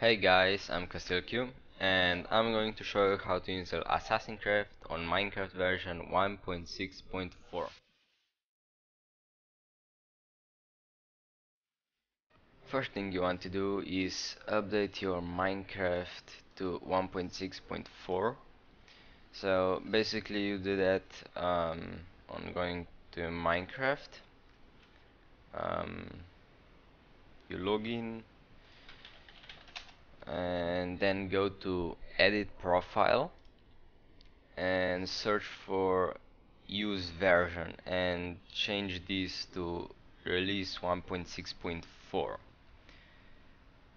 Hey guys, I'm CastielQ and I'm going to show you how to install Assassin's on Minecraft version 1.6.4. First thing you want to do is update your Minecraft to 1.6.4. So basically you do that um, on going to Minecraft. Um, you log in and then go to edit profile and search for use version and change this to release 1.6.4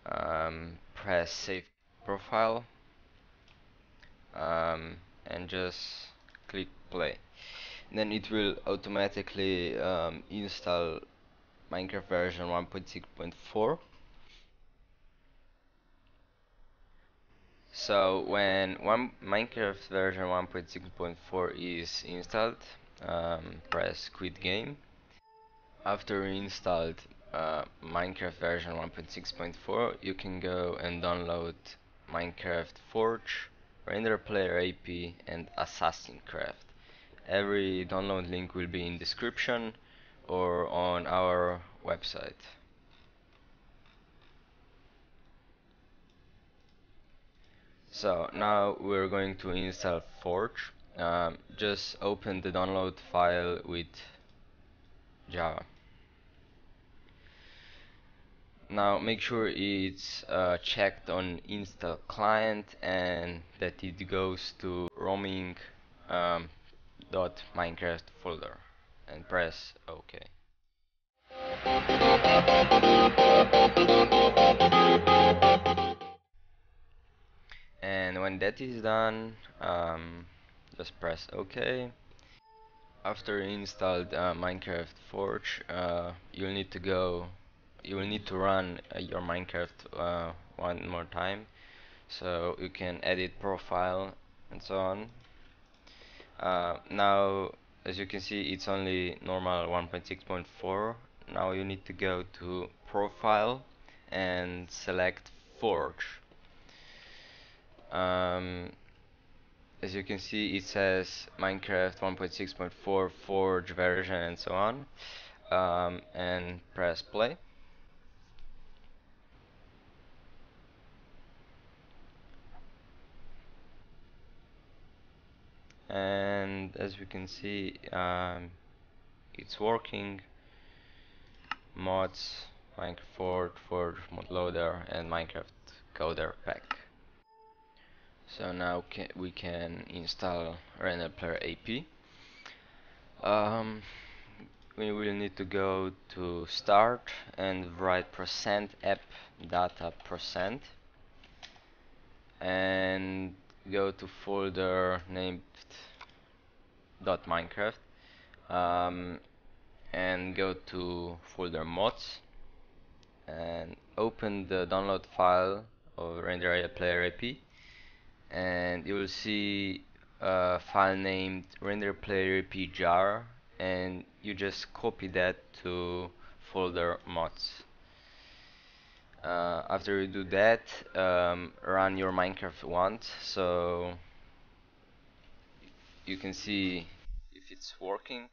um, press save profile um, and just click play. Then it will automatically um, install Minecraft version 1.6.4 So when one Minecraft version 1.6.4 is installed, um, press quit game. After installed uh, Minecraft version 1.6.4, you can go and download Minecraft Forge, Render Player AP, and Assassin's Creed. Every download link will be in description or on our website. So now we're going to install Forge. Um, just open the download file with Java. Now make sure it's uh, checked on install client and that it goes to roaming um, .minecraft folder and press OK. and when that is done um, just press OK. After you installed uh, Minecraft Forge uh, you'll need to go you will need to run uh, your Minecraft uh, one more time. So you can edit profile and so on. Uh, now as you can see it's only normal 1.6.4 now you need to go to profile and select Forge um, as you can see it says Minecraft 1.6.4 Forge version and so on. Um, and press play. And as we can see um, it's working. Mods Minecraft Forge Forge mod loader and Minecraft coder pack so now ca we can install render player AP um, we will need to go to start and write percent app data percent. And go to folder named dot minecraft um, and go to folder mods and open the download file of render player AP and you will see a file named render player AP jar and you just copy that to folder mods. Uh, after you do that um, run your Minecraft once so you can see if it's working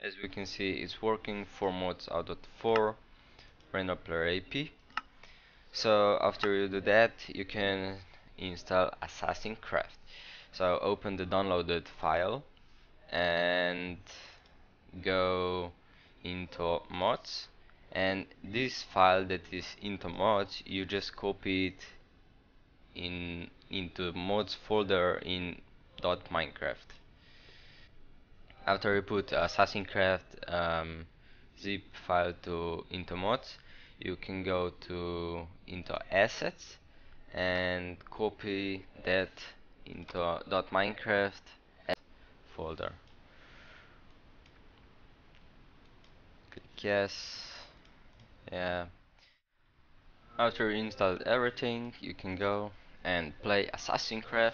as we can see it's working for mods out of 4 render player AP so after you do that you can install Assassin's Creed. So open the downloaded file and go into mods. And this file that is into mods you just copy it in into mods folder in .minecraft after you put Assassin's Creed um, zip file to into mods you can go to into assets and copy that into .minecraft folder. Click yes. Yeah. After you installed everything you can go and play Assassin's Creed.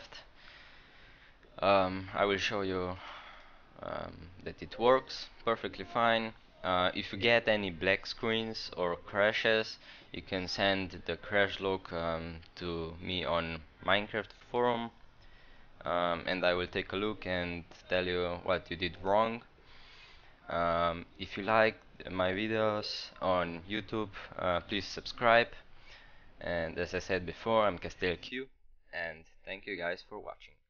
Um, I will show you um, that it works perfectly fine. Uh, if you get any black screens or crashes, you can send the crash log um, to me on Minecraft forum um, and I will take a look and tell you what you did wrong. Um, if you like my videos on YouTube, uh, please subscribe. And as I said before, I'm CastielQ, and thank you guys for watching.